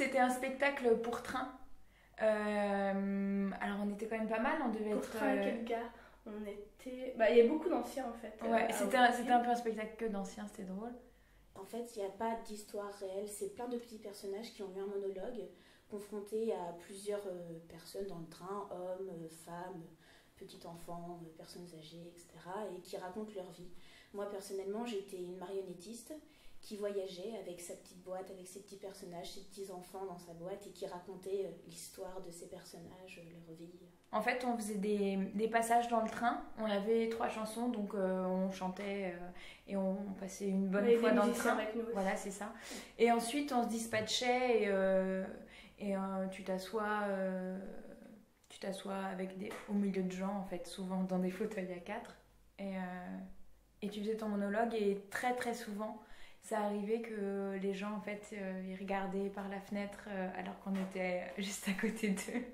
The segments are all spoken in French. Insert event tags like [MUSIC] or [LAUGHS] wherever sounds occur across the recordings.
C'était un spectacle pour train. Euh, alors on était quand même pas mal, on devait Pour être. train, euh, quelle gare On était. Bah, il y a beaucoup d'anciens en fait. Ouais, euh, c'était un, c'était un peu un spectacle que d'anciens, c'était drôle. En fait, il n'y a pas d'histoire réelle, c'est plein de petits personnages qui ont eu un monologue, confrontés à plusieurs euh, personnes dans le train, hommes, euh, femmes, petits enfants, euh, personnes âgées, etc., et qui racontent leur vie. Moi, personnellement, j'étais une marionnettiste qui voyageait avec sa petite boîte, avec ses petits personnages, ses petits enfants dans sa boîte, et qui racontait euh, l'histoire de ces personnages, euh, leur vie. En fait, on faisait des, des passages dans le train. On avait trois chansons, donc euh, on chantait euh, et on passait une bonne fois dans le train. avec nous aussi. Voilà, c'est ça. Et ensuite, on se dispatchait et, euh, et euh, tu t'assois, euh, tu t'assois avec des, au milieu de gens en fait, souvent dans des fauteuils à quatre. Et, euh, et tu faisais ton monologue et très très souvent, ça arrivait que les gens en fait, euh, ils regardaient par la fenêtre euh, alors qu'on était juste à côté d'eux.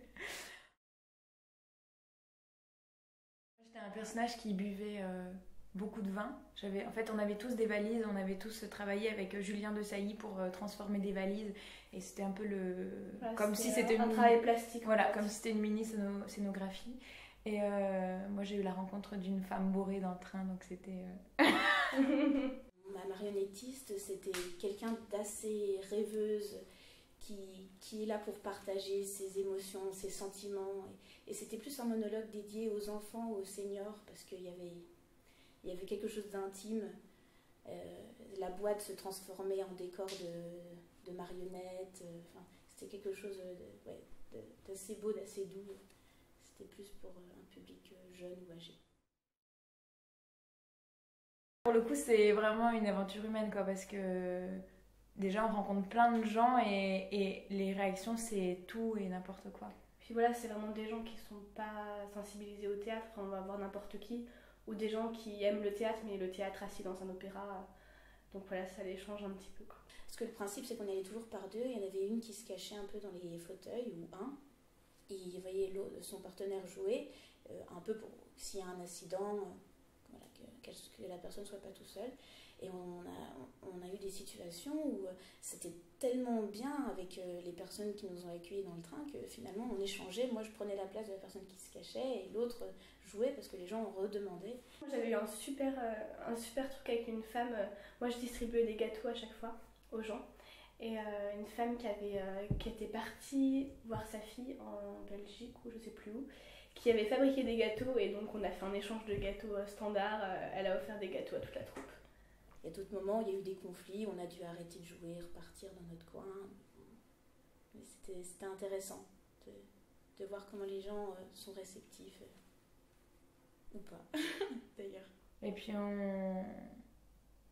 J'étais un personnage qui buvait euh, beaucoup de vin. J'avais, en fait, on avait tous des valises, on avait tous travaillé avec Julien de Sailly pour transformer des valises, et c'était un peu le, Voilà, comme si c'était un une travail plastique. en voilà, fait. comme si c'était une mini scéno- scénographie. Et moi, j'ai eu la rencontre d'une femme bourrée dans le train, donc c'était. [LAUGHS] Ma marionnettiste, c'était quelqu'un d'assez rêveuse, qui, est là pour partager ses émotions, ses sentiments. Et, c'était plus un monologue dédié aux enfants, aux seniors, parce qu'il y avait, y avait quelque chose d'intime. Euh, la boîte se transformait en décor de, marionnettes. euh, c'était quelque chose d'assez beau, d'assez doux. C'était plus pour euh, un public jeune ou âgé. Pour le coup, c'est vraiment une aventure humaine, quoi, parce que déjà, on rencontre plein de gens et, et les réactions, c'est tout et n'importe quoi. Puis voilà, c'est vraiment des gens qui sont pas sensibilisés au théâtre, enfin, on va voir n'importe qui, ou des gens qui aiment le théâtre, mais le théâtre assis dans un opéra. Donc voilà, ça les change un petit peu. Quoi. Parce que le principe, c'est qu'on allait toujours par deux. Il y en avait une qui se cachait un peu dans les fauteuils, ou un. Et il voyait son partenaire jouer, euh, un peu pour s'il y a un accident, euh, voilà, qu'elle- que la personne ne soit pas tout seule. Et on a, on a eu des situations où euh, c'était tellement bien avec euh, les personnes qui nous ont accueillis dans le train que finalement on échangeait. Moi, je prenais la place de la personne qui se cachait et l'autre euh, jouait parce que les gens ont redemandé. Moi, J'avais eu un super, un super truc avec une femme. moi, je distribuais des gâteaux à chaque fois aux gens. Et une femme qui, avait, qui était partie voir sa fille en Belgique ou je sais plus où, qui avait fabriqué des gâteaux et donc on a fait un échange de gâteaux euh, standard. euh, elle a offert des gâteaux à toute la troupe. Il y a d'autres moments, il y a eu des conflits, on a dû arrêter de jouer, repartir dans notre coin. Mais c'était, c'était intéressant de, de voir comment les gens euh, sont réceptifs. ou pas, [LAUGHS] d'ailleurs. Et puis, on,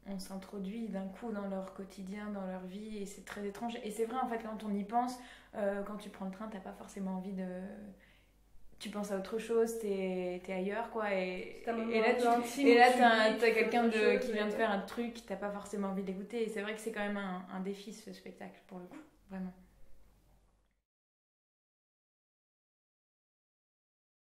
on s'introduit d'un coup dans leur quotidien, dans leur vie, et c'est très étrange. Et c'est vrai, en fait, quand on y pense, euh, quand tu prends le train, t'as pas forcément envie de. Tu penses à autre chose, t'es es ailleurs, quoi. Et, là, tu, Et là, t'as quelqu'un qui vient de faire un truc t'as pas forcément envie d'écouter. Et c'est vrai que c'est quand même un, un défi, ce spectacle, pour le coup. Vraiment.